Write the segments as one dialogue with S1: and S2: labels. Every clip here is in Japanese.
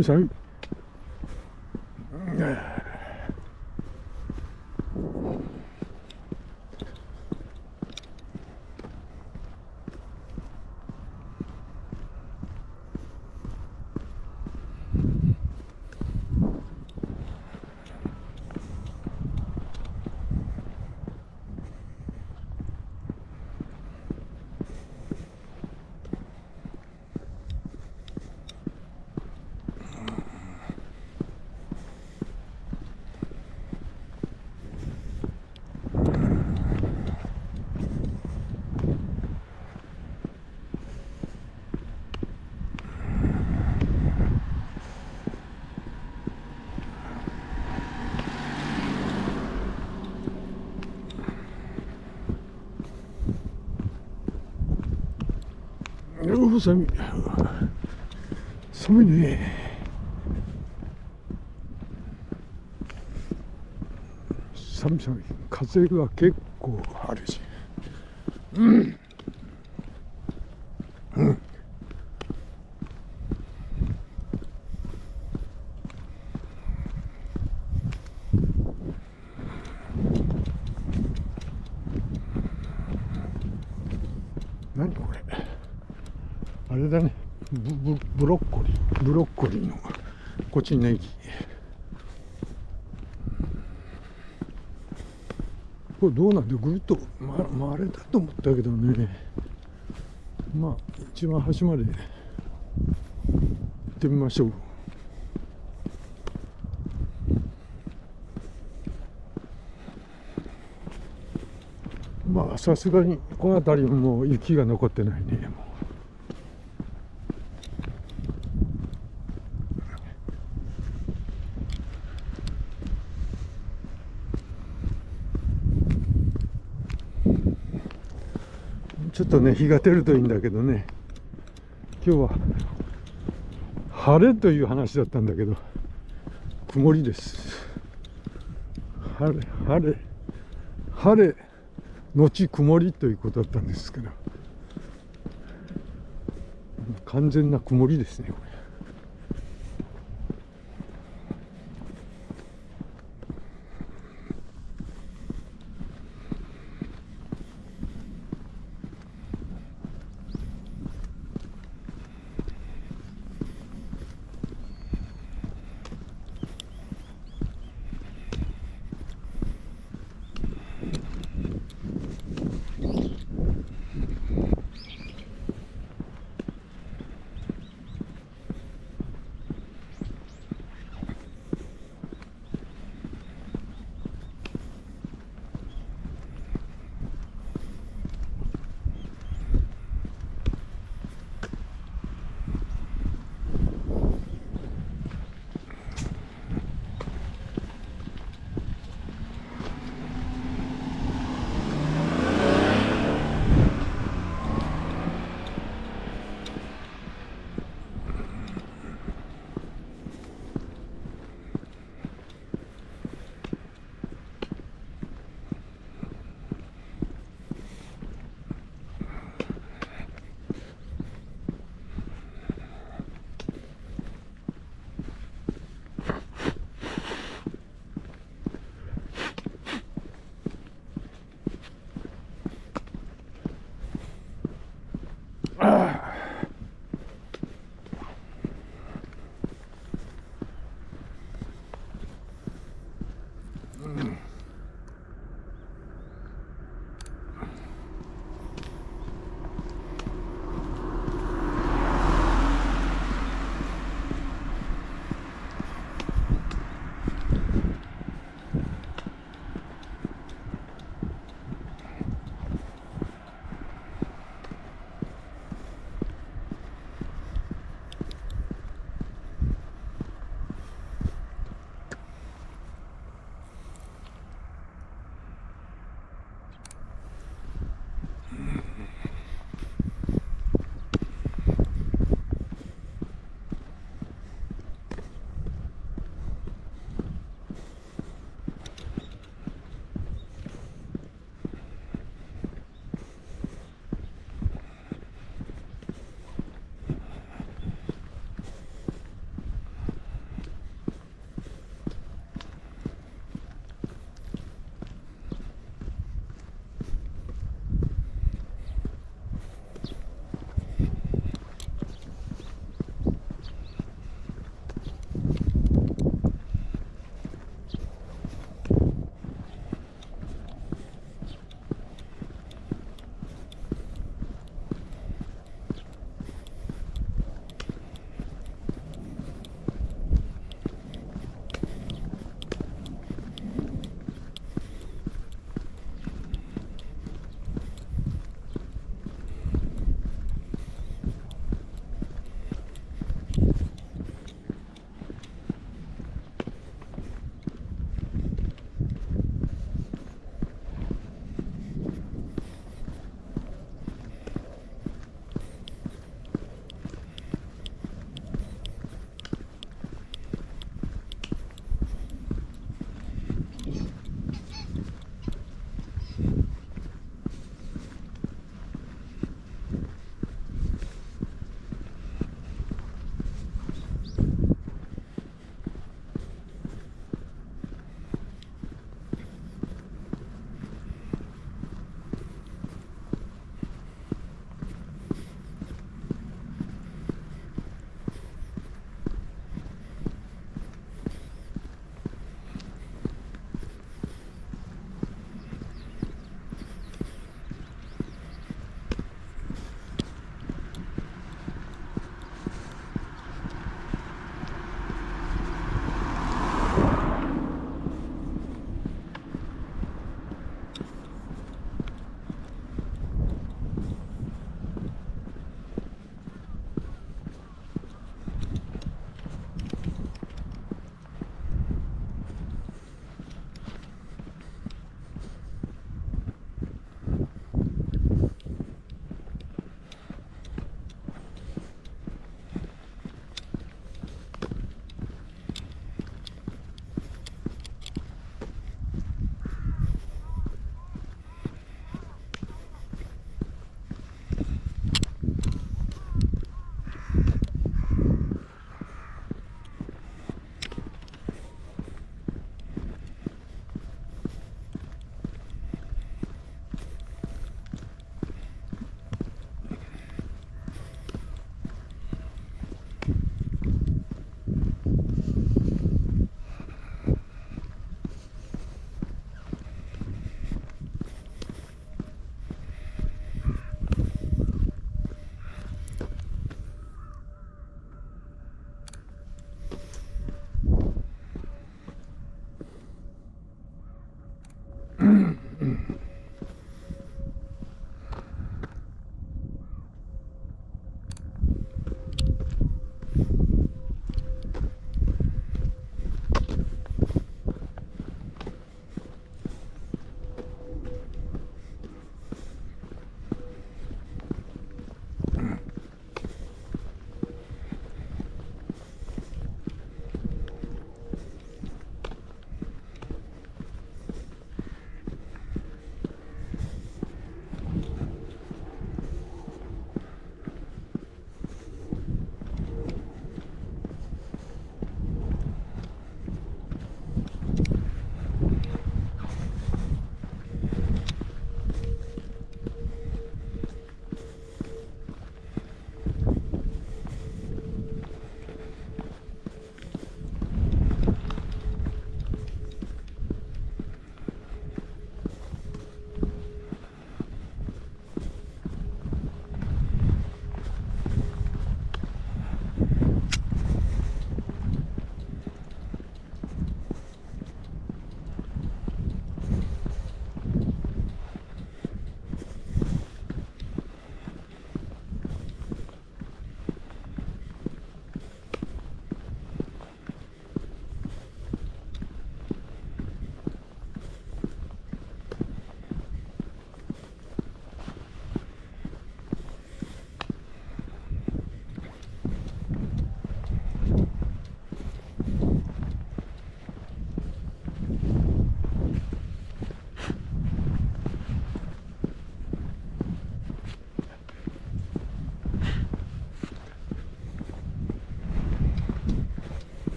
S1: い寒い寒い寒い寒いね。寒い寒い風が結構あるし。うん。うん。何これ。あれだね。ブブブロッコリー。ブロッコリーのこっちにネギ。これどうなんでぐるっとま回れたと思ったけどね。まあ一番端まで行ってみましょう。まあさすがにこの辺りも雪が残ってないねもうちょっとね日が出るといいんだけどね。今日は晴れという話だったんだけど曇りです。晴れ晴れ晴れ後曇りということだったんですけど。完全な曇りですねこれ。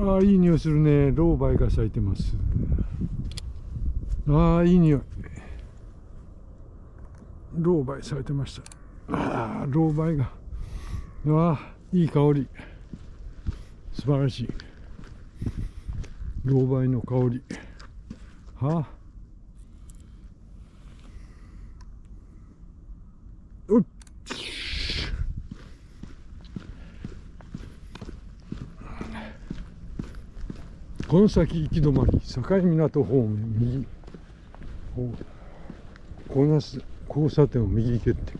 S1: ああいい匂いするね。ロウバイが咲いてます。ああいい匂い。ロウバイ咲いてました。ああロウバイが。ああいい香り。素晴らしい。ロウバイの香り。はあうっこの先行き止まり境港方面右この交差点を右行けって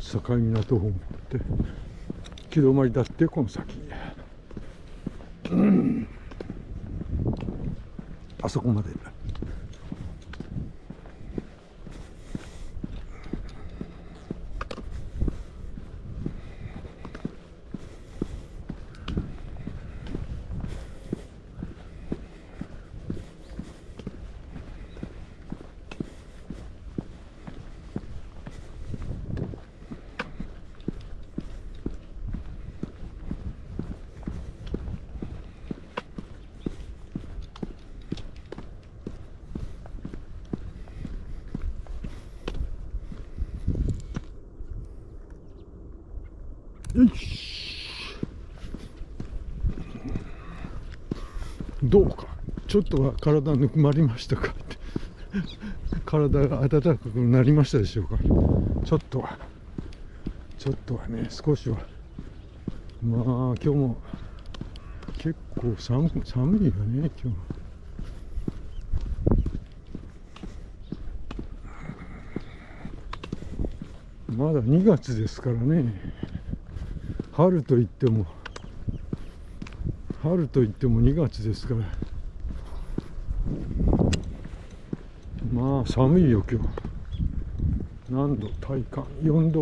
S1: 境港方面って行き止まりだってこの先、うんあそこまでどうか。ちょっとは体ぬくまりましたか？っ て体が温かくなりましたでしょうか？ちょっとは。ちょっとはね少しは。まあ今日も。結構寒寒いよね今日。まだ2月ですからね。春といっても春といっても2月ですから。まあ寒いよ今日。何度体感4度。